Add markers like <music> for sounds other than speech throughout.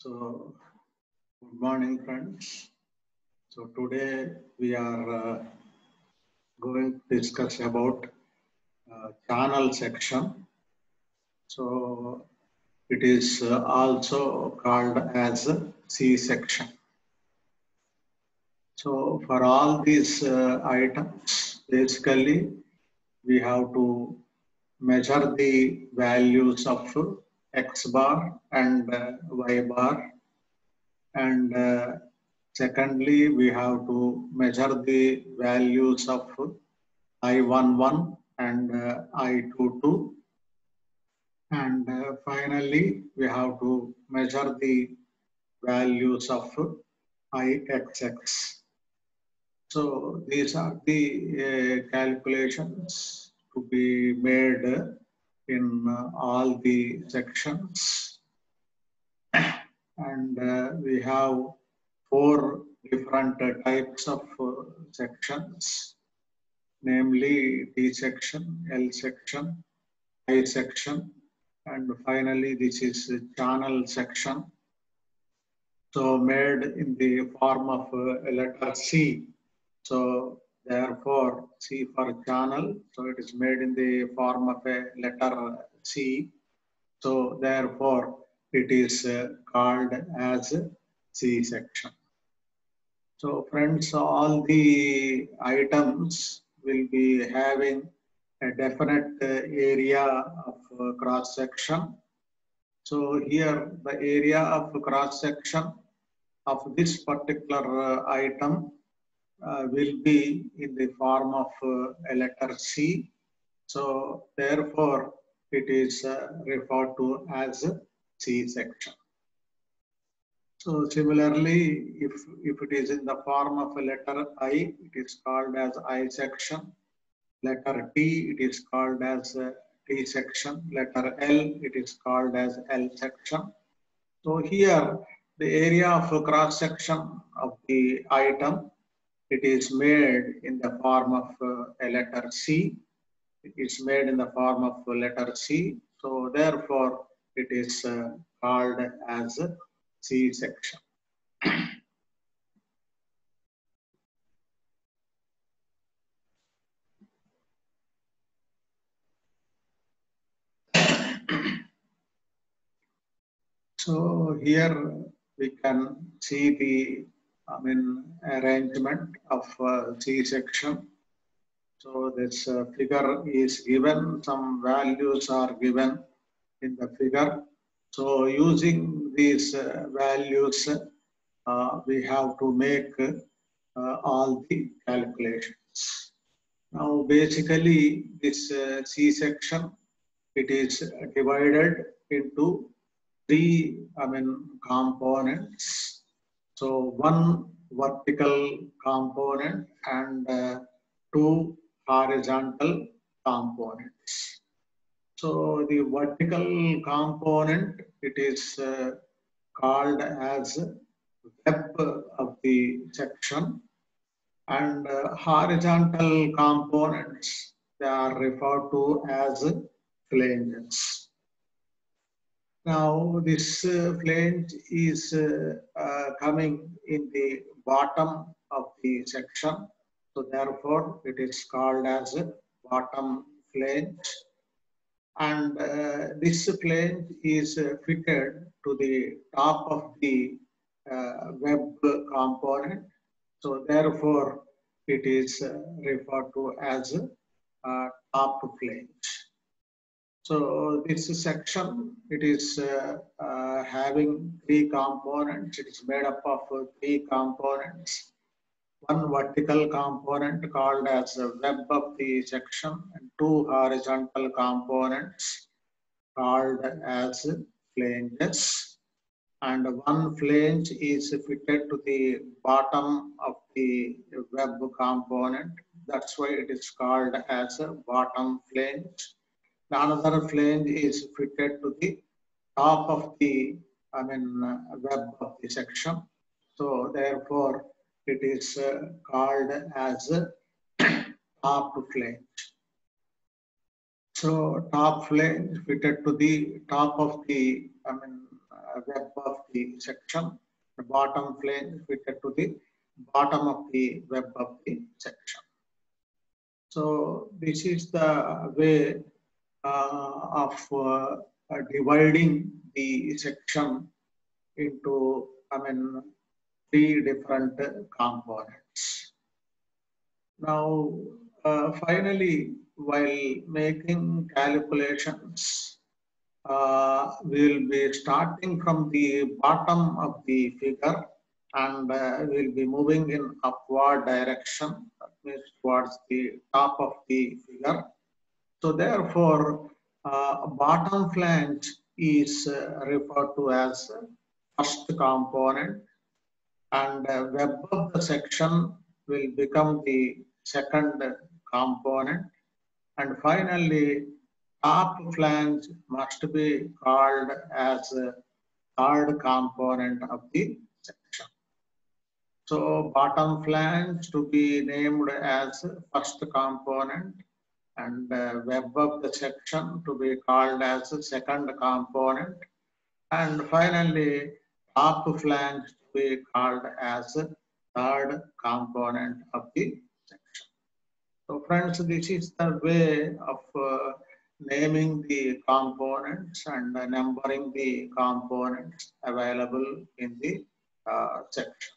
So, good morning, friends. So, today we are uh, going to discuss about uh, channel section. So, it is uh, also called as C section. So, for all these uh, items, basically, we have to measure the values of x bar and uh, y bar. And uh, secondly we have to measure the values of i11 and uh, i22 and uh, finally we have to measure the values of ixx so these are the uh, calculations to be made in uh, all the sections. <clears throat> and uh, we have four different uh, types of sections, namely T section, L section, I section, and finally this is channel section. So made in the form of a letter C. So Therefore, C for channel, so it is made in the form of a letter C. So therefore, it is uh, called as C section. So friends, all the items will be having a definite area of cross section. So here the area of cross section of this particular item uh, will be in the form of uh, a letter C. So therefore, it is uh, referred to as C section. So similarly, if, if it is in the form of a letter I, it is called as I section. Letter T, it is called as T section. Letter L, it is called as L section. So here, the area of cross section of the item it is made in the form of a letter C. It is made in the form of letter C. So therefore, it is uh, called as C section. so here we can see the I mean, arrangement of uh, C section. So this uh, figure is given, some values are given in the figure. So using these uh, values, uh, we have to make uh, all the calculations. Now basically this uh, C section, it is divided into three, I mean, components. So one vertical component and uh, two horizontal components. So the vertical component, it is uh, called as web of the section and uh, horizontal components, they are referred to as flanges. Now this uh, flange is uh, uh, coming in the bottom of the section. So therefore it is called as bottom flange. And uh, this flange is uh, fitted to the top of the uh, web component. So therefore it is referred to as a top flange. So this section, it is uh, uh, having three components. It is made up of three components. One vertical component called as the web of the section and two horizontal components called as flanges. And one flange is fitted to the bottom of the web component. That's why it is called as a bottom flange another flange is fitted to the top of the I mean web of the section. So therefore it is uh, called as <clears throat> top flange. So top flange fitted to the top of the I mean uh, web of the section, the bottom flange fitted to the bottom of the web of the section. So this is the way of uh, dividing the section into, I mean, three different components. Now, uh, finally, while making calculations, uh, we'll be starting from the bottom of the figure and uh, we'll be moving in upward direction, that means towards the top of the figure. So therefore, uh, bottom flange is uh, referred to as first component. And uh, web of the section will become the second component. And finally top flange must be called as third component of the section. So bottom flange to be named as first component and uh, web of the section to be called as a second component and finally top flange to be called as a third component of the section. So friends, this is the way of uh, naming the components and uh, numbering the components available in the uh, section.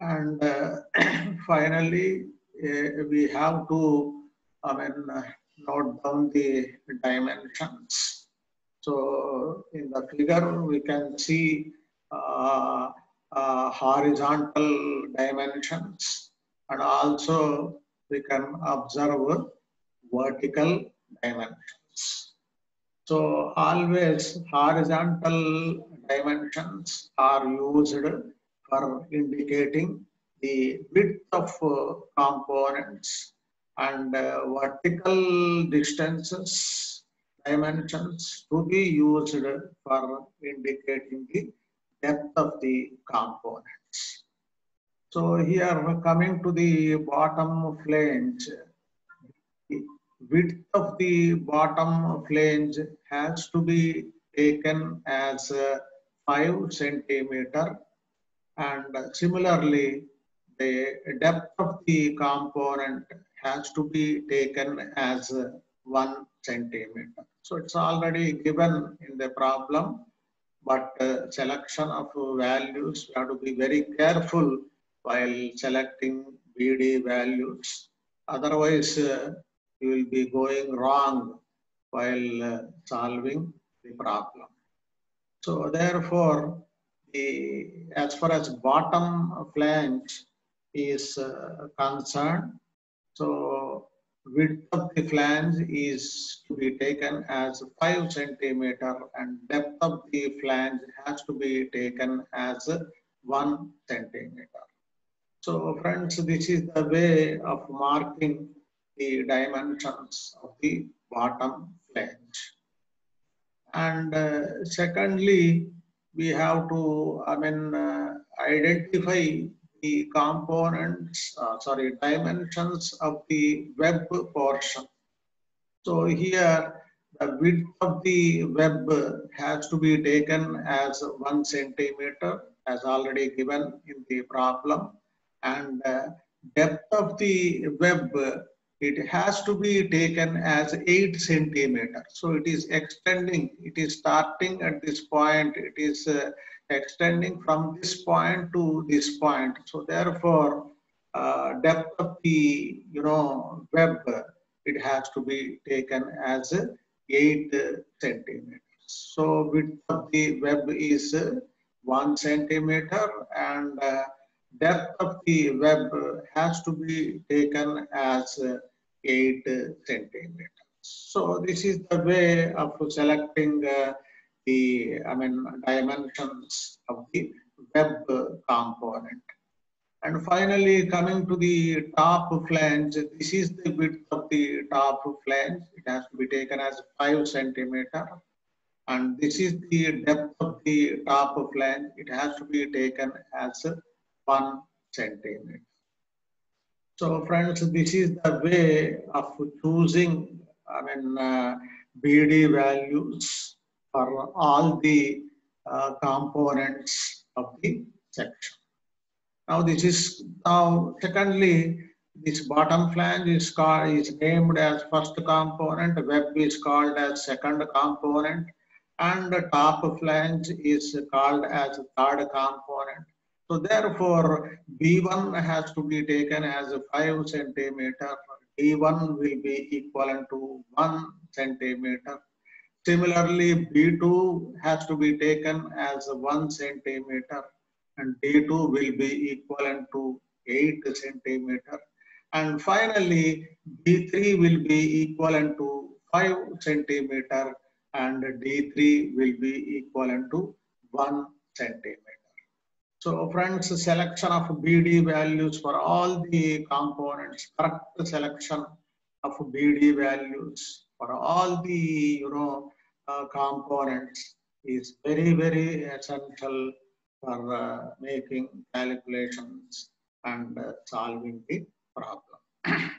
And uh, <clears throat> finally, uh, we have to, I mean, uh, note down the dimensions. So in the figure, we can see uh, uh, horizontal dimensions and also we can observe vertical dimensions. So always horizontal dimensions are used for indicating the width of uh, components and uh, vertical distances dimensions to be used for indicating the depth of the components. So here coming to the bottom flange, the width of the bottom flange has to be taken as uh, 5 centimeter and similarly the depth of the component has to be taken as uh, 1 centimeter. So it's already given in the problem but uh, selection of values we have to be very careful while selecting BD values. Otherwise, uh, you will be going wrong while uh, solving the problem. So therefore, the, as far as bottom flange is uh, concerned, so width of the flange is to be taken as 5 centimeter and depth of the flange has to be taken as 1 centimeter. So friends, this is the way of marking the dimensions of the bottom flange. And uh, secondly, we have to, I mean, uh, identify the components, uh, sorry, dimensions of the web portion. So here, the width of the web has to be taken as one centimeter, as already given in the problem. And uh, depth of the web, it has to be taken as 8 centimeter. So it is extending, it is starting at this point, it is uh, extending from this point to this point. So therefore, uh, depth of the you know web it has to be taken as 8 centimeters. So width of the web is 1 centimeter and uh, depth of the web has to be taken as 8 centimeters. So this is the way of selecting uh, the I mean dimensions of the web component. And finally, coming to the top flange, this is the width of the top flange. It has to be taken as 5 centimeter. And this is the depth of the top flange. It has to be taken as 1 centimeter. So friends, this is the way of choosing, I mean, uh, BD values for all the uh, components of the section. Now this is now secondly this bottom flange is called is named as first component, web is called as second component, and the top flange is called as third component. So therefore, B1 has to be taken as 5 centimeter, D1 will be equivalent to 1 centimeter. Similarly, B2 has to be taken as 1 centimeter and D2 will be equivalent to 8 centimeter. And finally, B3 will be equivalent to 5 centimeter and D3 will be equivalent to 1 centimeter. So friends, selection of BD values for all the components, correct selection of BD values for all the, you know, uh, components is very, very essential for uh, making calculations and uh, solving the problem. <clears throat>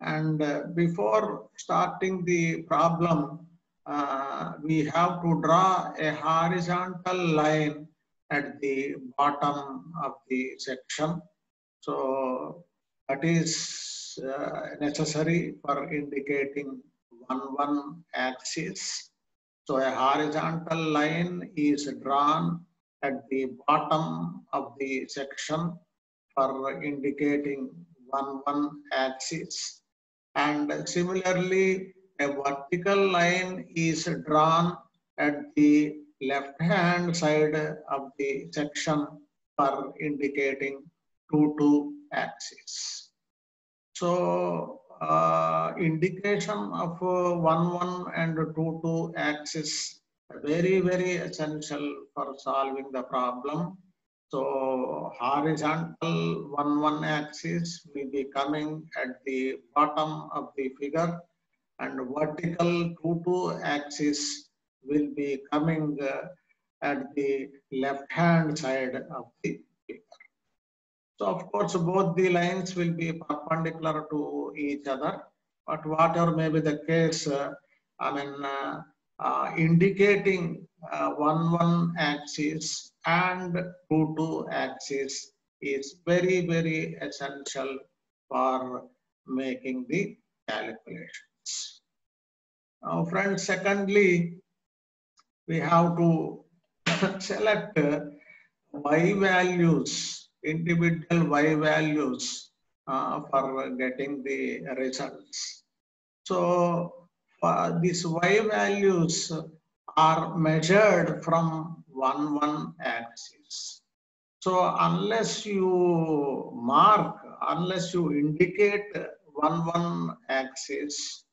and uh, before starting the problem, uh, we have to draw a horizontal line at the bottom of the section. So that is uh, necessary for indicating one one axis. So a horizontal line is drawn at the bottom of the section for indicating one one axis. And similarly, a vertical line is drawn at the left hand side of the section for indicating 2 2 axis. So uh, indication of uh, 1 1 and 2 2 axis very very essential for solving the problem. So horizontal 1 1 axis will be coming at the bottom of the figure and vertical 2 2 axis will be coming uh, at the left hand side of the. So of course both the lines will be perpendicular to each other but whatever may be the case uh, I mean uh, uh, indicating uh, one one axis and two two axis is very very essential for making the calculations. Now friends, secondly, we have to <coughs> select y values, individual y values uh, for getting the results. So uh, these y values are measured from one one axis. So unless you mark, unless you indicate one one axis,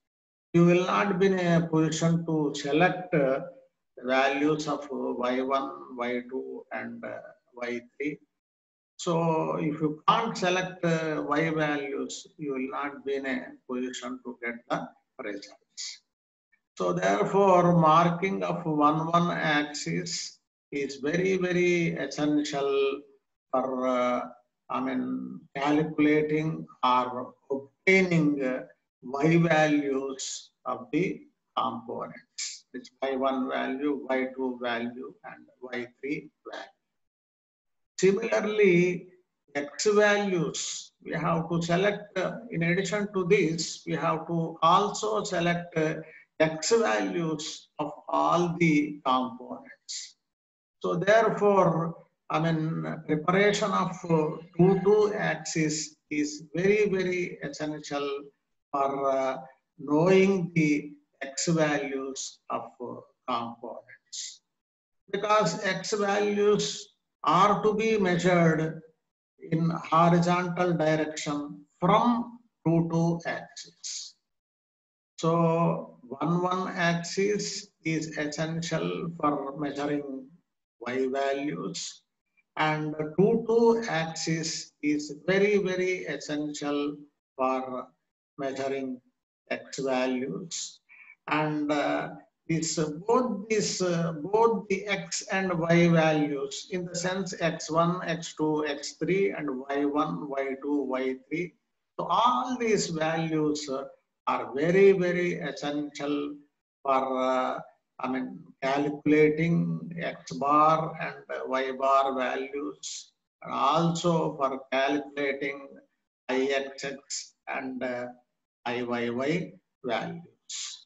you will not be in a position to select uh, values of y1, y2 and uh, y3. So if you can't select uh, y values, you will not be in a position to get the results. So therefore, marking of one one axis is very very essential for uh, I mean calculating or obtaining uh, y values of the components. It's y1 value, y2 value, and y3 value. Similarly, x values, we have to select, uh, in addition to this, we have to also select uh, x values of all the components. So therefore, I mean, preparation of uh, 2 2 axis is very, very essential for uh, knowing the x values of uh, components. Because x values are to be measured in horizontal direction from 2 2 axis. So 1 1 axis is essential for measuring y values and 2 2 axis is very very essential for measuring x values and uh, this uh, both this uh, both the x and y values in the sense x1 x2 x3 and y1 y2 y3 so all these values uh, are very very essential for I mean, calculating X bar and Y bar values, and also for calculating IXX and IYY values.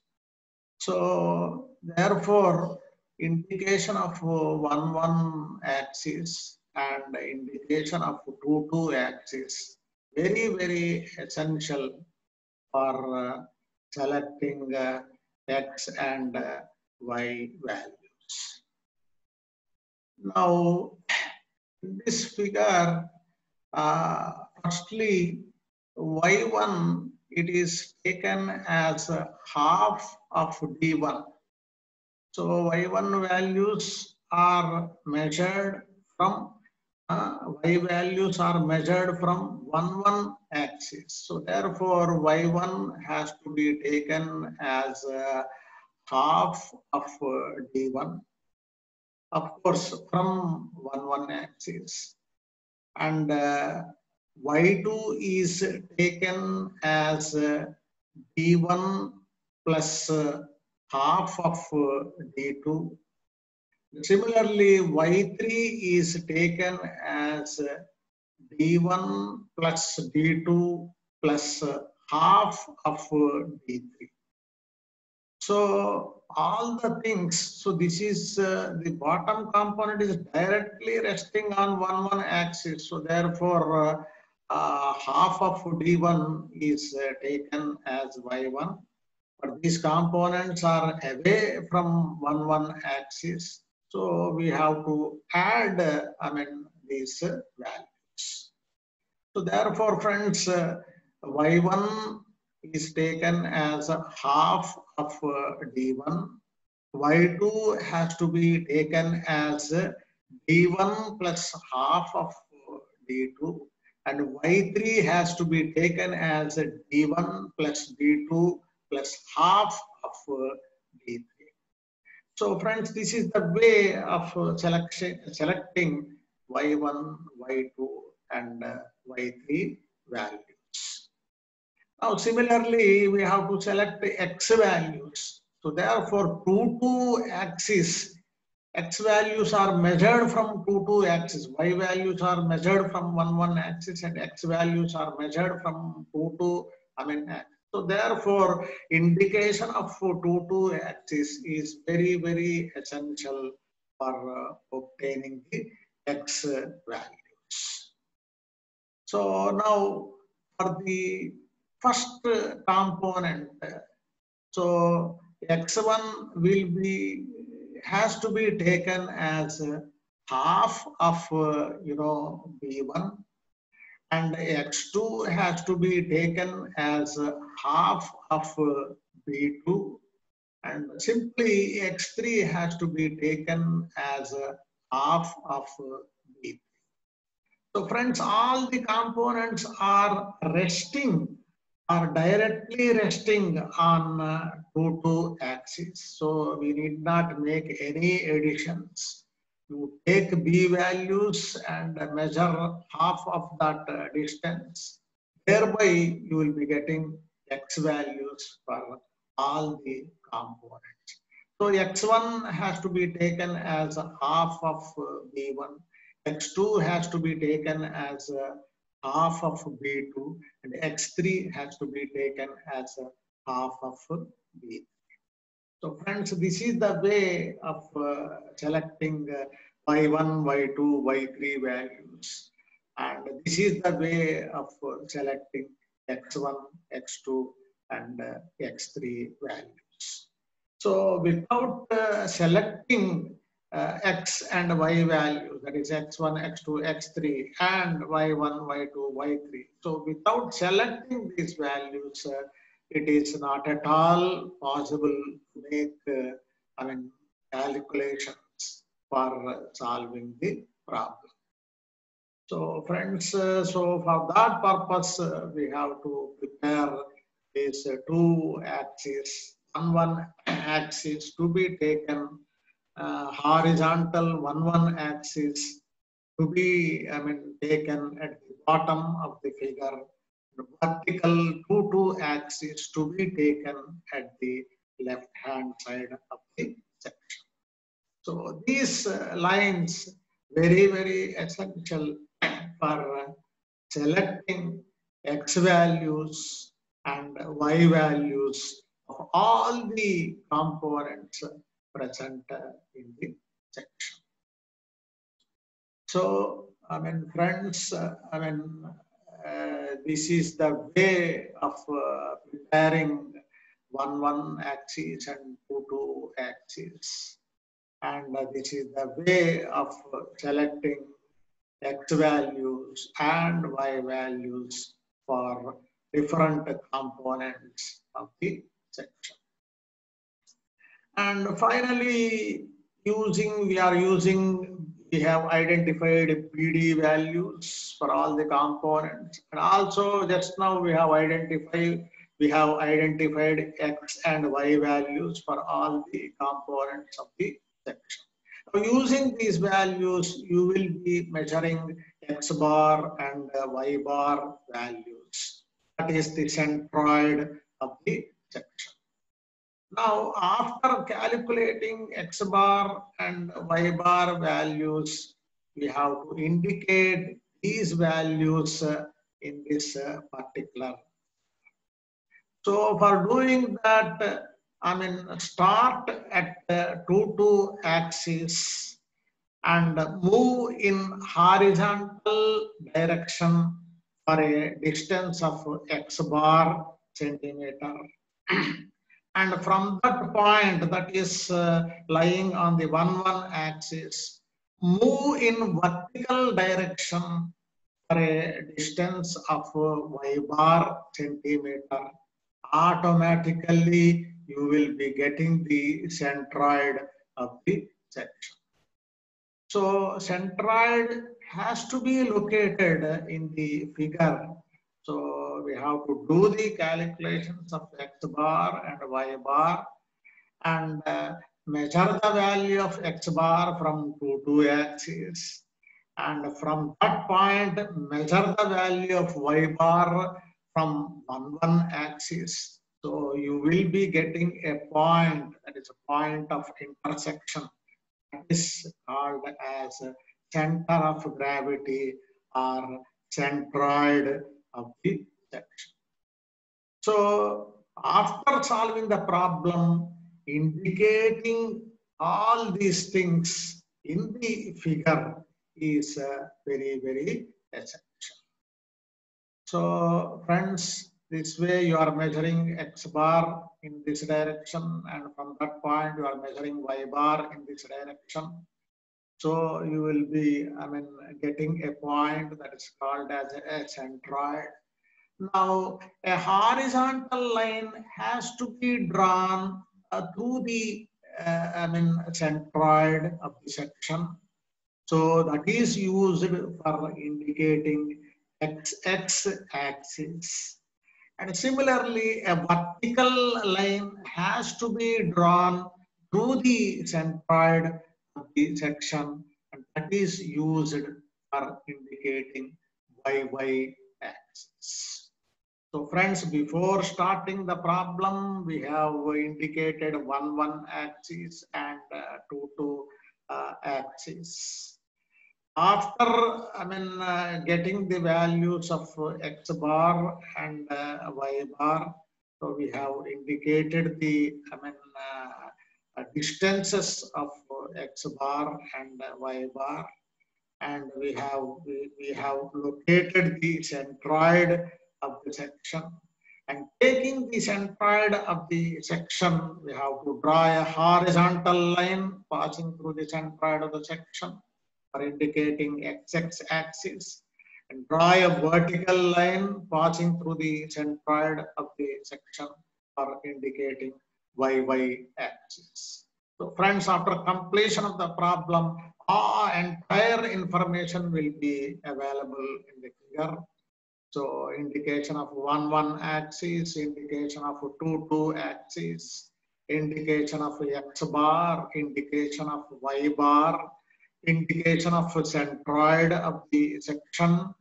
So therefore, indication of uh, one one axis and indication of two two axis very very essential for uh, selecting uh, x and uh, y values. Now, in this figure, uh, firstly, y1 it is taken as half of d1 so y1 values are measured from uh, y values are measured from 1 1 axis. So therefore y1 has to be taken as uh, half of uh, d1 of course from 1 1 axis. And uh, y2 is taken as uh, d1 plus uh, half of uh, D2. Similarly, Y3 is taken as uh, D1 plus D2 plus half of D3. So all the things, so this is uh, the bottom component is directly resting on one one axis. So therefore, uh, uh, half of D1 is taken as Y1 but these components are away from one one axis. So we have to add, uh, I mean, these uh, values. So therefore, friends, uh, y1 is taken as half of d1. y2 has to be taken as d1 plus half of d2 and y3 has to be taken as d1 plus d2 plus half of uh, D3. So friends, this is the way of uh, selection, selecting Y1, Y2 and uh, Y3 values. Now similarly, we have to select X values. So therefore, 2, 2 axis, X values are measured from 2, 2 axis. Y values are measured from 1, 1 axis and X values are measured from 2, 2, I mean, so therefore, indication of 2-2 axis is very, very essential for uh, obtaining the x values. So now for the first component, so x1 will be, has to be taken as half of, uh, you know, b1 and x2 has to be taken as half of b2 and simply x3 has to be taken as half of b3. So friends, all the components are resting, are directly resting on uh, 2, 2 axis. So we need not make any additions you take b values and measure half of that uh, distance. Thereby, you will be getting x values for all the components. So x1 has to be taken as half of uh, b1. x2 has to be taken as half of b2 and x3 has to be taken as a half of b3. So friends, this is the way of uh, selecting uh, y1, y2, y3 values. And this is the way of uh, selecting x1, x2, and uh, x3 values. So without uh, selecting uh, x and y values, that is x1, x2, x3, and y1, y2, y3. So without selecting these values, uh, it is not at all possible to make, uh, I mean, calculations for solving the problem. So friends, uh, so for that purpose, uh, we have to prepare these two axes, one one axis to be taken, uh, horizontal one one axis to be, I mean, taken at the bottom of the figure vertical 2 2 axis to be taken at the left hand side of the section. So these uh, lines very, very essential for selecting x values and y values of all the components present in the section. So, I mean, friends, I mean, uh, this is the way of uh, preparing one one axis and two two axis and uh, this is the way of selecting x values and y values for different components of the section. And finally, using, we are using, we have identified BD values for all the components. And also just now we have identified, we have identified X and Y values for all the components of the section. Now using these values, you will be measuring X bar and Y bar values. That is the centroid of the section. Now, after calculating X bar and Y bar values, we have to indicate these values uh, in this uh, particular. So for doing that, uh, I mean, start at the 2, 2 axis and move in horizontal direction for a distance of x bar centimeter. <clears throat> and from that point that is uh, lying on the 1, 1 axis, move in vertical direction for a distance of y bar centimeter. Automatically, you will be getting the centroid of the section. So centroid has to be located in the figure. So we have to do the calculations of x bar and y bar and uh, measure the value of x bar from 2, 2 axis. And from that point, measure the value of y bar from 1, 1 axis. So you will be getting a point, that is a point of intersection. That is called as center of gravity or centroid of the section. So after solving the problem, indicating all these things in the figure is uh, very, very essential. So friends, this way you are measuring x bar in this direction and from that point you are measuring y bar in this direction. So you will be, I mean, getting a point that is called as a, centroid. Now, a horizontal line has to be drawn uh, through the, uh, I mean, centroid of the section. So that is used for indicating x-x axis. And similarly, a vertical line has to be drawn through the centroid the section and that is used for indicating y-y axis. So friends, before starting the problem, we have indicated 1-1 axis and 2-2 uh, uh, axis after I mean uh, getting the values of x bar and uh, y bar, so we have indicated the I mean Uh, distances of uh, x bar and uh, y bar, and we have we, we have located the centroid of the section. And taking the centroid of the section, we have to draw a horizontal line passing through the centroid of the section for indicating x-x axis and draw a vertical line passing through the centroid of the section for indicating y-y axis. So friends, after completion of the problem, all entire information will be available in the figure. So indication of 1-1 axis, indication of 2-2 axis, indication of x bar, indication of y bar, indication of centroid of the section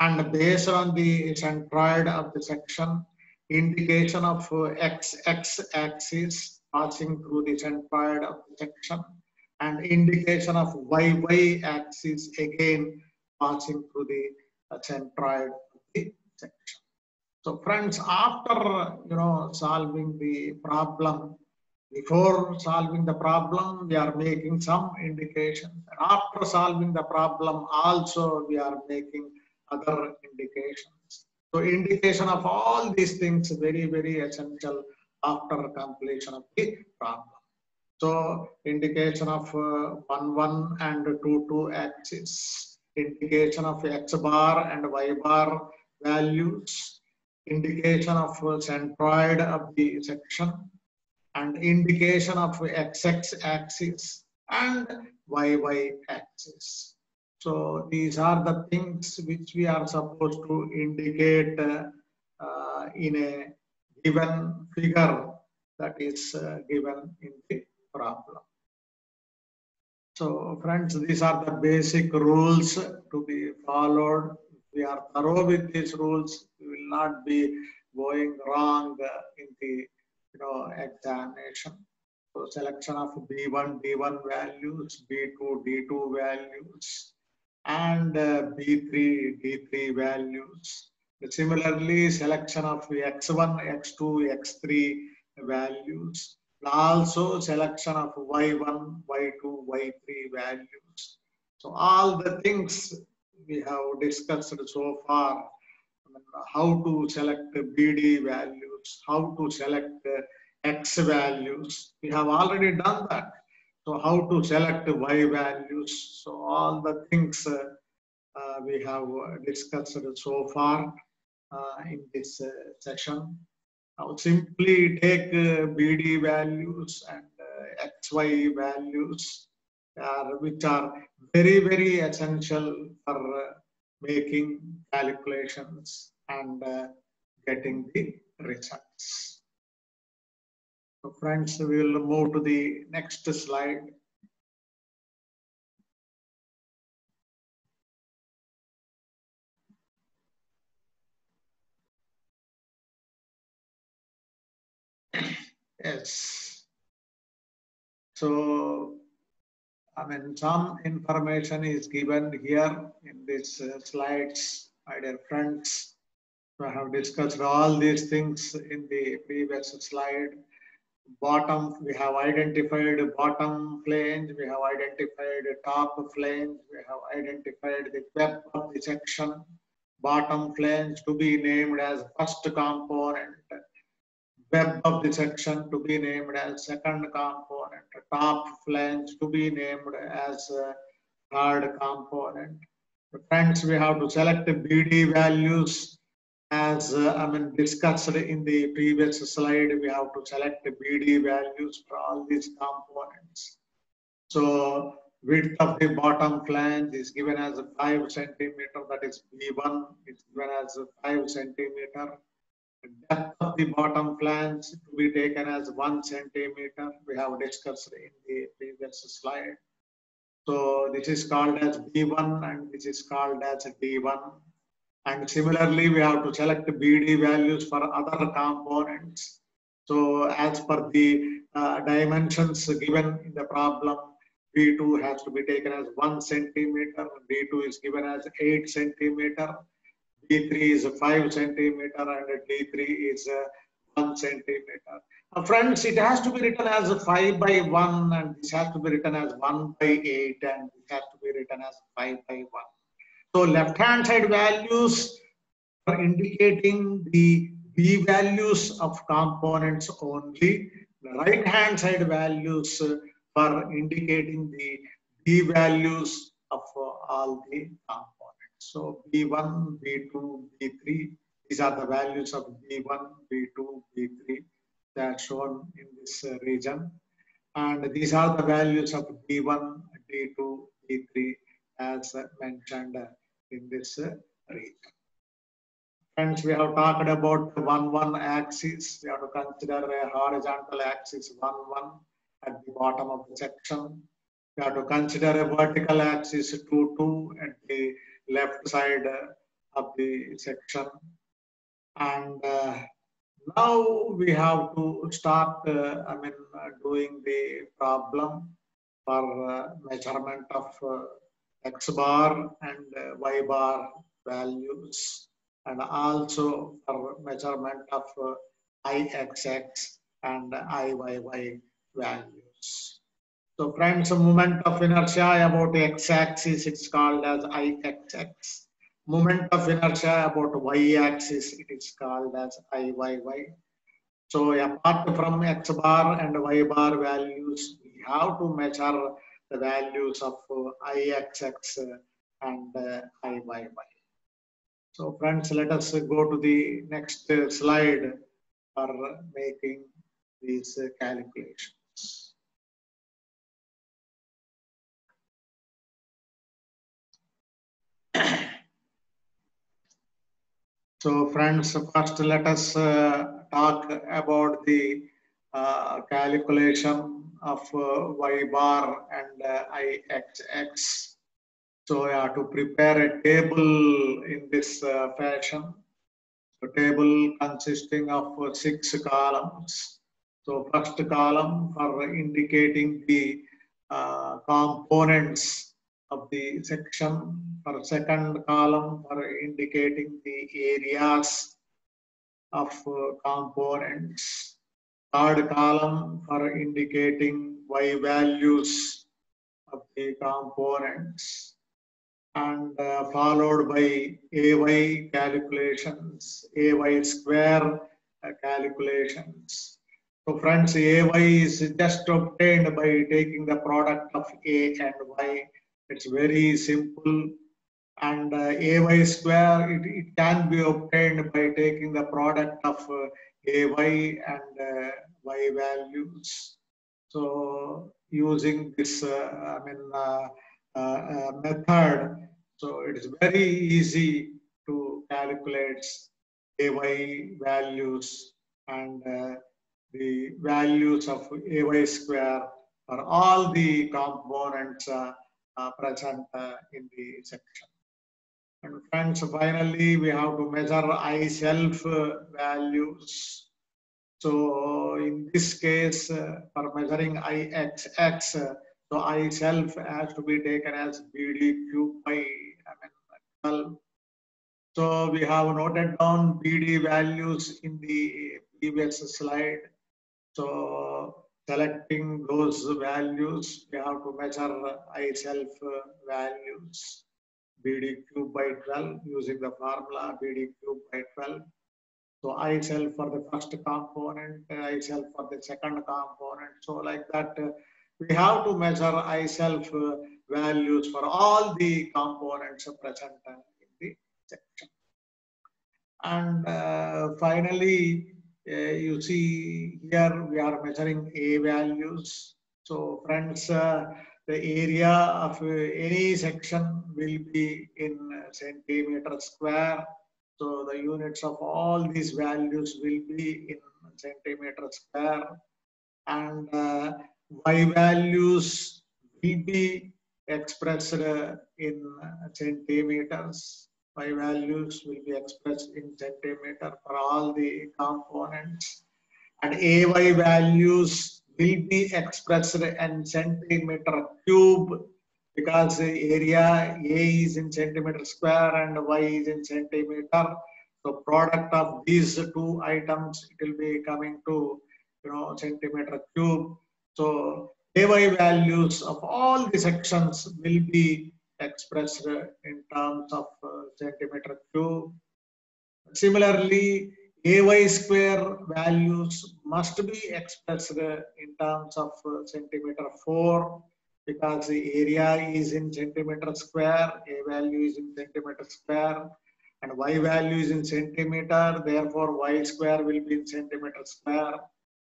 and based on the centroid of the section, indication of x, x axis passing through the centroid of the section and indication of YY axis again passing through the uh, centroid of the section. So friends, after you know solving the problem, before solving the problem, we are making some indications. And after solving the problem, also we are making other indications. So indication of all these things very, very essential after completion of the problem. So indication of uh, 1, 1 and 2, 2 axis, indication of x bar and y bar values, indication of uh, centroid of the section, and indication of x-x axis and y-y axis. So these are the things which we are supposed to indicate uh, in a given figure that is uh, given in the problem. So friends, these are the basic rules to be followed. If we are thorough with these rules, we will not be going wrong uh, in the you know, examination. So selection of B1, D1 values, B2, D2 values, and uh, B3, D3 values. Similarly, selection of X1, X2, X3 values. Also selection of Y1, Y2, Y3 values. So all the things we have discussed so far, how to select BD values, how to select X values. We have already done that. So how to select Y values. So all the things uh, uh, we have discussed so far uh, in this uh, session. Now simply take uh, BD values and uh, XY values which are very, very essential for making calculations and getting the results. So friends, we will move to the next slide. Yes. So, I mean, some information is given here in these uh, slides, my dear friends. I have discussed all these things in the previous slide. Bottom, we have identified bottom flange, we have identified top flange, we have identified the web of the section. Bottom flange to be named as first component web of the section to be named as second component, top flange to be named as uh, third component. Friends, we have to select the BD values as uh, I mean discussed in the previous slide. We have to select the BD values for all these components. So width of the bottom flange is given as 5 centimeter, that is B1 is given as 5 centimeter depth of the bottom flange to be taken as one centimeter. We have discussed in the previous slide. So this is called as B1 and this is called as D1. And similarly, we have to select BD values for other components. So as per the uh, dimensions given in the problem, B2 has to be taken as one centimeter, D2 is given as eight centimeter, B3 is 5 centimeter and D3 is uh, 1 centimeter. Uh, friends, it has to be written as 5 by 1 and this has to be written as 1 by 8 and this has to be written as 5 by 1. So left hand side values are indicating the B values of components only. The right hand side values are indicating the B values of uh, all the components. So B1, B2, B3, these are the values of B1, B2, B3 that shown in this uh, region. And these are the values of B1, D2, B3 as mentioned in this region. Friends, we have talked about 1, 1 axis. We have to consider a horizontal axis 1, 1 at the bottom of the section. We have to consider a vertical axis 2, 2 at the left side of the section. And uh, now we have to start, uh, I mean, uh, doing the problem. for uh, measurement of uh, x bar and uh, y bar values and also for measurement of uh, ixx and iyy values. So friends, moment of inertia about x-axis, it's called as ixx. Moment of inertia about y-axis, it is called as iyy. So apart from x bar and y bar values, we have to measure the values of uh, ixx and uh, iyy. So friends, let us go to the next uh, slide for making these uh, calculations. So friends, first let us uh, talk about the uh, calculation of uh, y bar and uh, ixx. So have to prepare a table in this uh, fashion. a table consisting of uh, six columns. So first column for indicating the uh, components of the section. For second column for indicating the areas of components. Third column for indicating y values of the components and uh, followed by AY calculations, AY square uh, calculations. So friends, AY is just obtained by taking the product of A and Y. It's very simple. And uh, AY square, it, it can be obtained by taking the product of uh, AY and uh, Y values. So using this, uh, I mean, uh, method. So it is very easy to calculate AY values and the values of AY square for all the components uh, uh, present uh, in the section. And friends, finally, we have to measure I self uh, values. So in this case, uh, for measuring IXX, uh, so I self has to be taken as BD cube by I mean, 12. So we have noted down BD values in the previous slide. So selecting those values, we have to measure I self values. BD cube by 12 using the formula BD cube by 12. So I self for the first component, I self for the second component. So like that, uh, we have to measure I self uh, values for all the components present in the section. And uh, finally, uh, you see here we are measuring A values. So friends, uh, the area of uh, any section will be in centimeter square. So the units of all these values will be in centimeter square. And uh, y values will be expressed uh, in centimeters. Y values will be expressed in centimeter for all the components. And AY values will be expressed in centimeter cube because area A is in centimeter square and Y is in centimeter. So product of these two items, it will be coming to you know centimeter cube. So AY values of all the sections will be expressed in terms of uh, centimeter cube. Similarly, AY square values must be expressed in terms of uh, centimeter 4 because the area is in centimeter square, A value is in centimeter square and Y value is in centimeter, therefore Y square will be in centimeter square.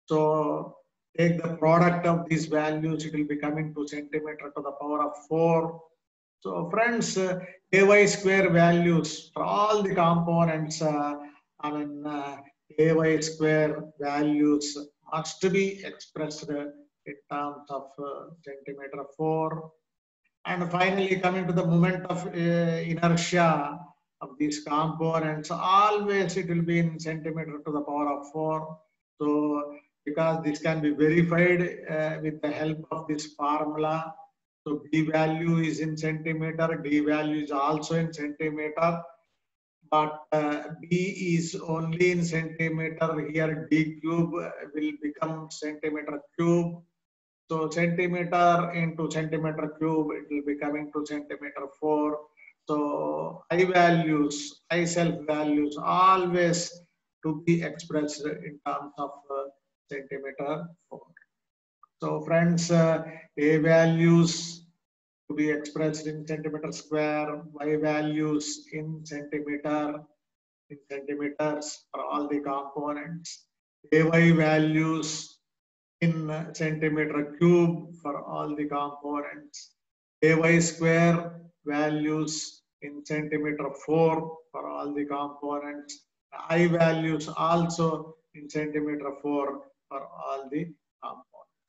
So take the product of these values, it will be coming to centimeter to the power of 4. So friends, uh, AY square values for all the components, uh, I mean, uh, AY square values must be expressed in terms of uh, centimeter 4. And finally, coming to the moment of uh, inertia of these components, always it will be in centimeter to the power of 4. So because this can be verified uh, with the help of this formula. So D value is in centimeter, D value is also in centimeter, but uh, B is only in centimeter. Here D cube will become centimeter cube. So centimeter into centimeter cube, it will be coming to centimeter 4. So I values, I self values always to be expressed in terms of uh, centimeter 4. So friends, uh, A values to be expressed in centimeter square, Y values in centimeter, in centimeters for all the components. AY values in centimeter cube for all the components. AY square values in centimeter 4 for all the components. I values also in centimeter 4 for all the.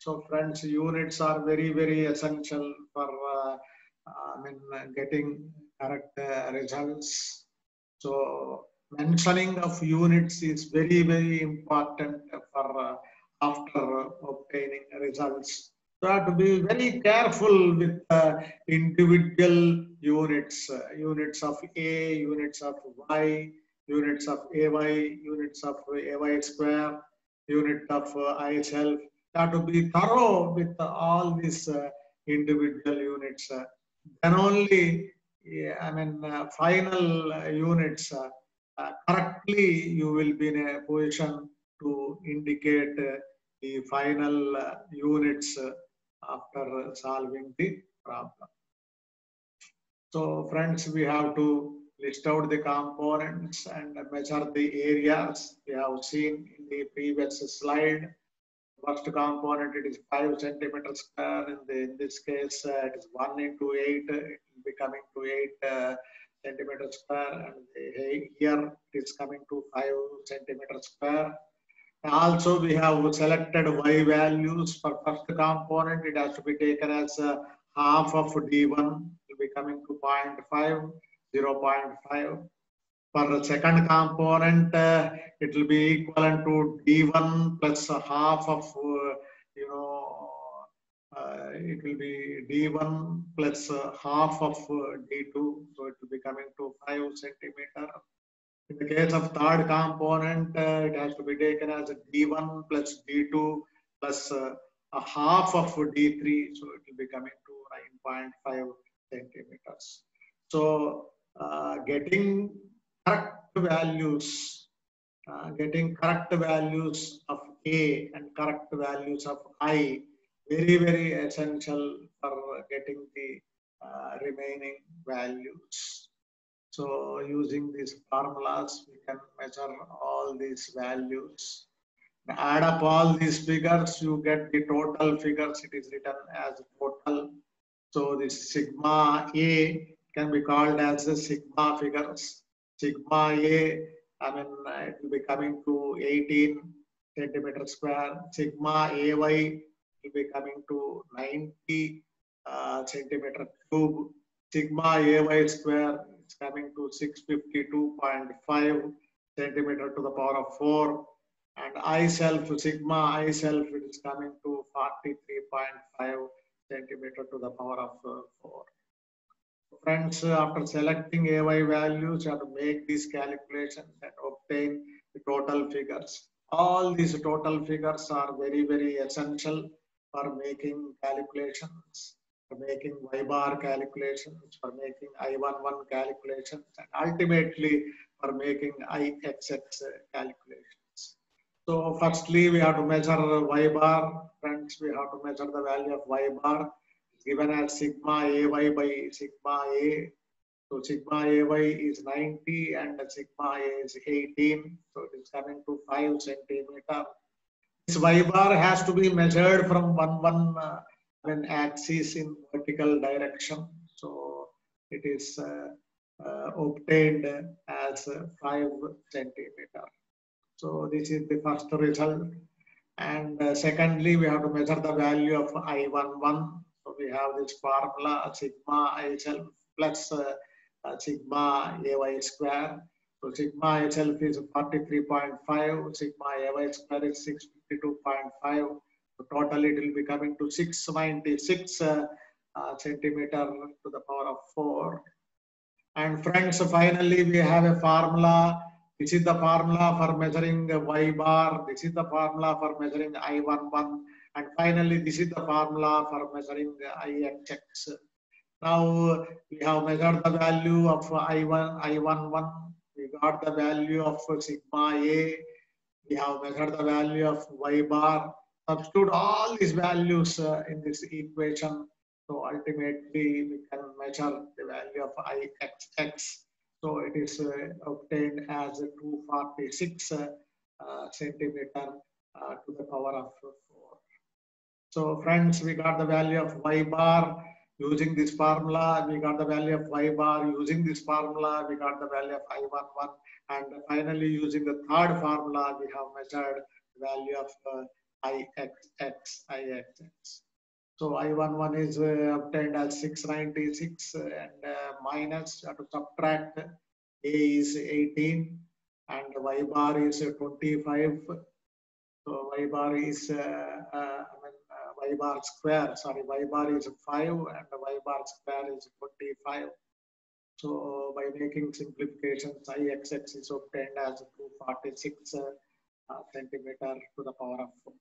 So friends, units are very, very essential for uh, I mean, getting correct uh, results. So mentioning of units is very, very important for uh, after obtaining results. So have to be very careful with uh, individual units, uh, units of A, units of Y, units of AY, units of AY square, unit of uh, I self. To be thorough with all these uh, individual units. Uh, then only, I mean, uh, final units correctly you will be in a position to indicate the final units after solving the problem. So friends, we have to list out the components and measure the areas we have seen in the previous slide. First component, it is 5 centimeters square. In, the, in this case, uh, it is 1 into 8. It will be coming to 8 uh, centimeters square. And here it is coming to 5 centimeters square. Also, we have selected y values for first component. It has to be taken as uh, half of d1 will be coming to 0.5, 0.5. For the second component, uh, it will be equivalent to d1 plus half of, uh, you know, uh, it will be d1 plus half of uh, d2. So it will be coming to 5 centimeter. In the case of third component, uh, it has to be taken as d1 plus D2 plus uh, a half of D3. So it will be coming to 9.5 centimeters. So getting correct values, uh, getting correct values of A and correct values of I, very, very essential for getting the uh, remaining values. So using these formulas, we can measure all these values. Add up all these figures, you get the total figures. It is written as total. So this sigma A can be called as the sigma figures. Sigma A, I mean, it will be coming to 18 centimeter square. Sigma AY will be coming to 90 uh, centimeter cube. Sigma AY square is coming to 652.5 centimeter to the power of 4 and I self sigma I self it is coming to 43.5 centimeter to the power of uh, 4. Friends, after selecting AY values, you have to make these calculations and obtain the total figures. All these total figures are very, very essential for making calculations for making y bar calculations, for making I11 calculations, and ultimately for making IXX calculations. So firstly, we have to measure y bar. Friends, we have to measure the value of y bar. Given as sigma AY by sigma A. So sigma AY is 90 and sigma A is 18. So it is coming to 5 centimeter. This y bar has to be measured from one one uh, an axis in vertical direction. So it is uh, uh, obtained as 5 centimeter. So this is the first result. And uh, secondly, we have to measure the value of I11. So we have this formula sigma I self plus uh, sigma AY square. So sigma I self is 43.5, sigma ay square is 652.5. So total it will be coming to 696 uh, uh, centimeter to the power of 4. And friends, finally we have a formula. This is the formula for measuring y bar. This is the formula for measuring I11. And finally, this is the formula for measuring IXX. Now we have measured the value of I1, I11. We got the value of sigma A. We have measured the value of y bar. Substitute all these values uh, in this equation. So ultimately, we can measure the value of IXX. So it is uh, obtained as 246 uh, centimeter uh, to the power of 4. So friends, we got the value of y bar using this formula. We got the value of y bar using this formula. We got the value of I11. And finally, using the third formula, we have measured the value of uh, IXX, IXX. So I11 is uh, obtained as 696 and uh, minus, to subtract A is 18 and Y bar is 25. So Y bar is, uh, uh, I mean, uh, Y bar square, sorry, Y bar is 5 and Y bar square is 25. So by making simplifications, IXX is obtained as 246 uh, centimeter to the power of 4.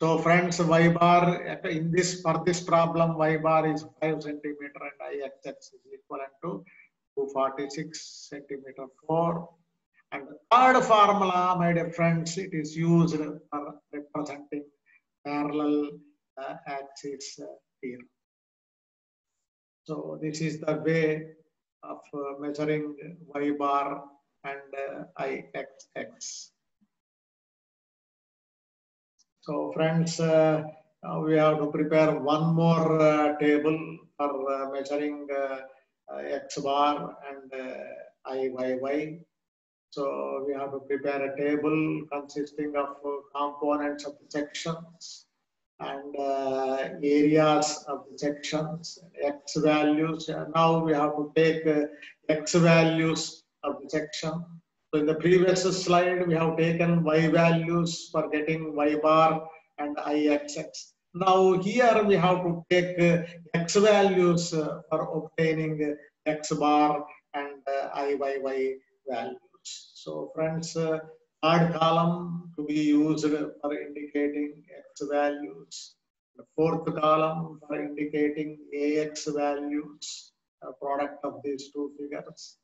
So friends, y bar in this for this problem, y bar is 5 centimeter and ixx is equivalent to 246 centimeter 4. And third formula, my dear friends, it is used for representing parallel uh, axis uh, theorem. So this is the way of uh, measuring y bar and uh, ixx. So friends, uh, we have to prepare one more uh, table for uh, measuring x bar and iyy. So we have to prepare a table consisting of components of the sections and uh, areas of the sections, x values. Now we have to take uh, x values of the section so in the previous slide, we have taken y values for getting y bar and ixx. Now here we have to take uh, x values uh, for obtaining x bar and uh, iyy values. So friends, uh, third column to be used for indicating x values. The fourth column for indicating ax values, a product of these two figures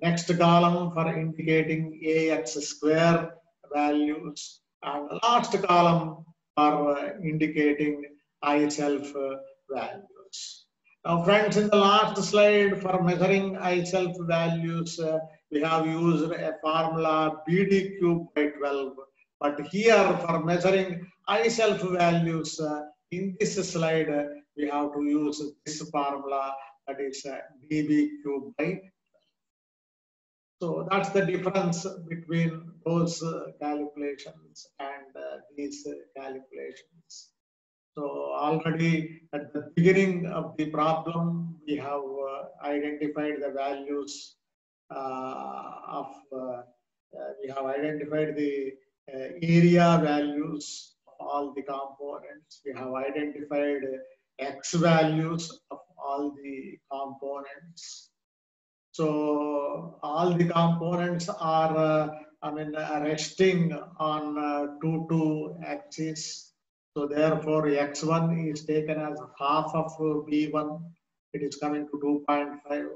next column for indicating ax square values and last column for uh, indicating i self uh, values. Now friends, in the last slide for measuring i self values, uh, we have used a formula BD cube by 12. But here for measuring i self values, uh, in this slide, uh, we have to use this formula that is uh, BB cube by so that's the difference between those uh, calculations and uh, these uh, calculations. So already at the beginning of the problem, we have identified the values of, uh, we have identified the area values of all the components. We have identified x values of all the components so all the components are, uh, I mean, resting on uh, 2, 2 axis. So therefore, x1 is taken as half of b1. It is coming to 2.5.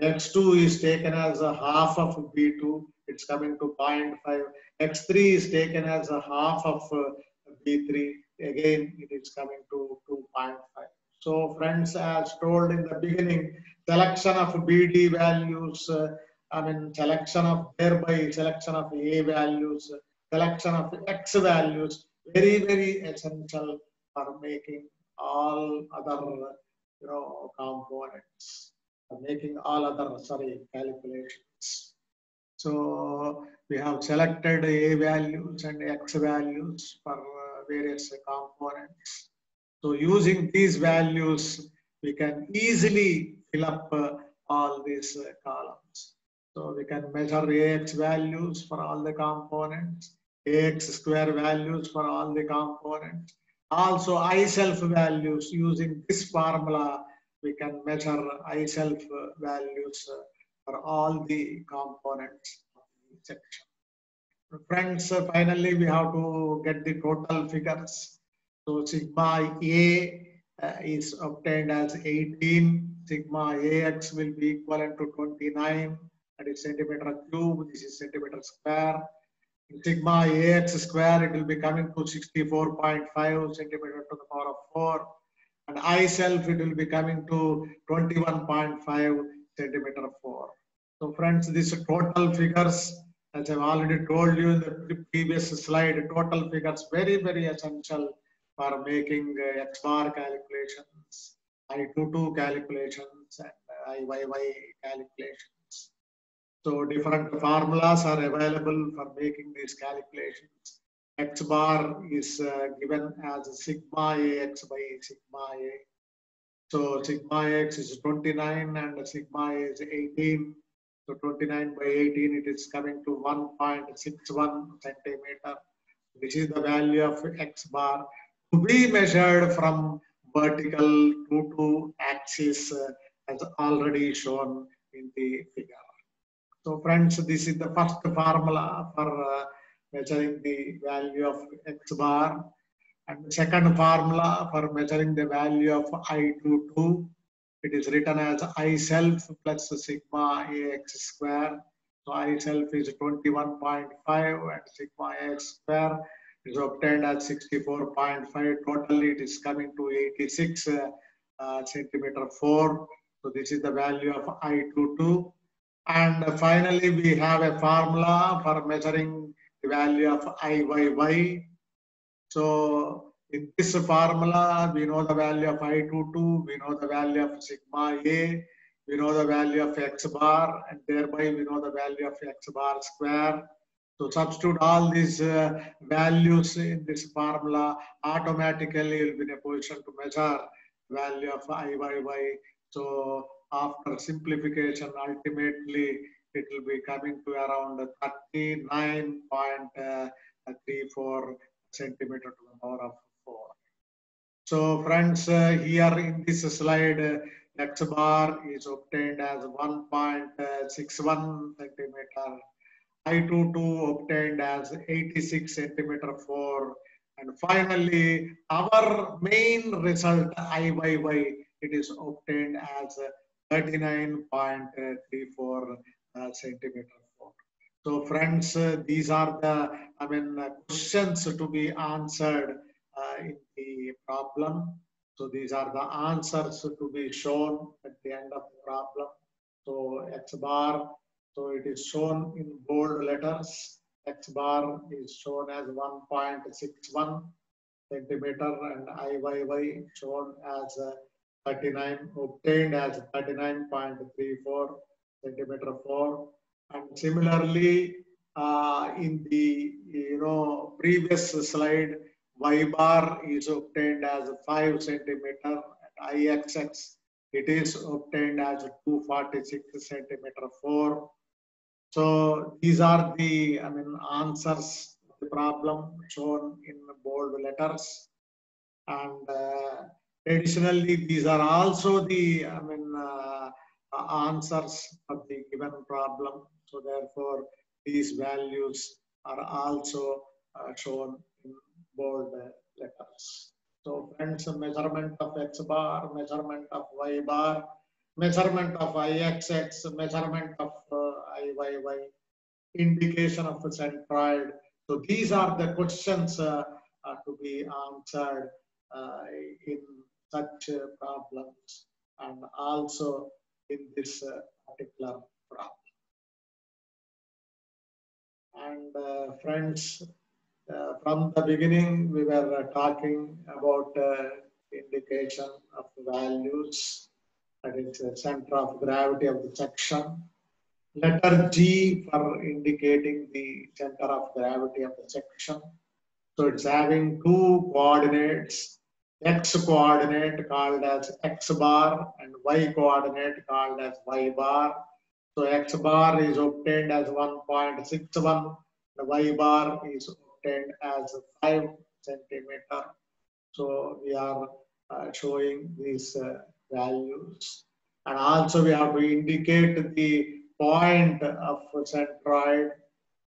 x2 is taken as a half of b2. It's coming to 0.5. x3 is taken as a half of b3. Again, it is coming to 2.5. So friends, as told in the beginning, selection of BD values, uh, I mean selection of thereby selection of A values, selection of X values, very, very essential for making all other you know components, making all other sorry calculations. So we have selected A values and X values for uh, various components. So using these values, we can easily fill up uh, all these uh, columns. So we can measure AX values for all the components, AX square values for all the components. Also I self values using this formula, we can measure I self values for all the components of the section. Friends, finally we have to get the total figures. So sigma A uh, is obtained as 18. Sigma AX will be equivalent to 29. That is centimeter cube. This is centimeter square. In sigma AX square, it will be coming to 64.5 centimeter to the power of 4. And I self, it will be coming to 21.5 centimeter 4. So friends, these total figures, as I've already told you in the previous slide, total figures very, very essential for making uh, X bar calculations, I22 calculations, and IYY calculations. So different formulas are available for making these calculations. X bar is uh, given as sigma AX by sigma A. So sigma X is 29 and sigma A is 18. So 29 by 18, it is coming to 1.61 centimeter. This is the value of X bar to be measured from vertical to to axis uh, as already shown in the figure. So friends, this is the first formula for uh, measuring the value of X bar. And the second formula for measuring the value of I22, it is written as I self plus sigma AX square. So I self is 21.5 and sigma AX square is obtained at 64.5. Totally it is coming to 86 uh, uh, centimeter 4. So this is the value of I22. And finally, we have a formula for measuring the value of IYY. So in this formula, we know the value of I22, we know the value of sigma A, we know the value of X bar, and thereby we know the value of X bar square. So substitute all these uh, values in this formula, automatically you'll be in a position to measure value of IYY. So after simplification, ultimately it will be coming to around 39.34 centimeter to the power of 4. So friends, uh, here in this slide, uh, X bar is obtained as 1.61 centimeter. I22 obtained as 86 centimeter 4. And finally, our main result IYY, it is obtained as 39.34 uh, centimeter 4. So friends, uh, these are the, I mean, uh, questions to be answered uh, in the problem. So these are the answers to be shown at the end of the problem. So X bar, so it is shown in bold letters. X bar is shown as 1.61 centimeter and IYY shown as uh, 39 obtained as 39.34 centimeter 4 and similarly uh, in the you know previous slide y bar is obtained as 5 centimeter and ixx it is obtained as 246 centimeter 4 so these are the i mean answers the problem shown in bold letters. And uh, Additionally, these are also the I mean uh, answers of the given problem. So therefore, these values are also uh, shown in bold letters. So friends, measurement of x bar, measurement of y bar, measurement of ixx, measurement of uh, iyy, indication of a centroid. So these are the questions uh, to be answered uh, in such uh, problems and also in this uh, particular problem. And uh, friends, from the beginning, we were talking about indication of values that is the center of gravity of the section. Letter G for indicating the center of gravity of the section. So it's having two coordinates x coordinate called as x bar and y coordinate called as y bar. So x bar is obtained as 1.61. The y bar is obtained as 5 centimeter. So we are uh, showing these uh, values. And also we have to indicate the point of centroid,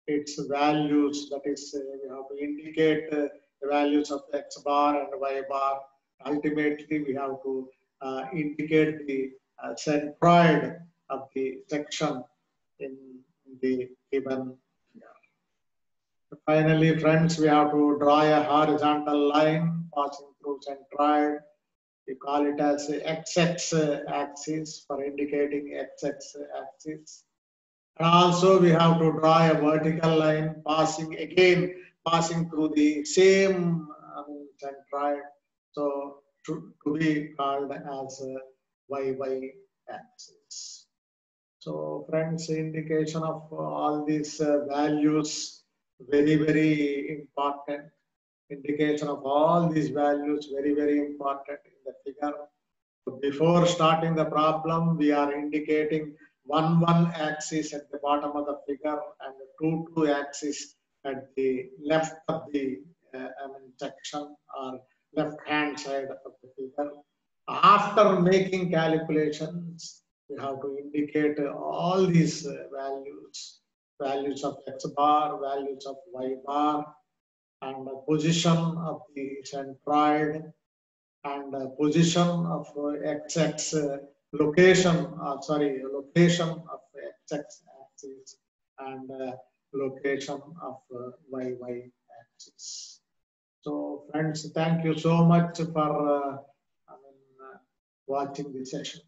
its values. That is, uh, we have to indicate uh, values of x bar and y bar. Ultimately, we have to uh, indicate the uh, centroid of the section in the given. Finally, friends, we have to draw a horizontal line passing through centroid. We call it as XX axis for indicating XX axis. And also we have to draw a vertical line passing again, passing through the same um, centroid. So to, to be called as YY axis. So friends, indication of all these uh, values, very, very important. Indication of all these values, very, very important in the figure. So before starting the problem, we are indicating one, one axis at the bottom of the figure and two, two axis at the left of the uh, I mean, section or left hand side of the figure. After making calculations, we have to indicate all these uh, values, values of x bar, values of y bar, and the position of the centroid, and the position of uh, xx location, uh, sorry, location of x axis, and uh, location of uh, y axis. So friends, thank you so much for uh, I mean, uh, watching this session.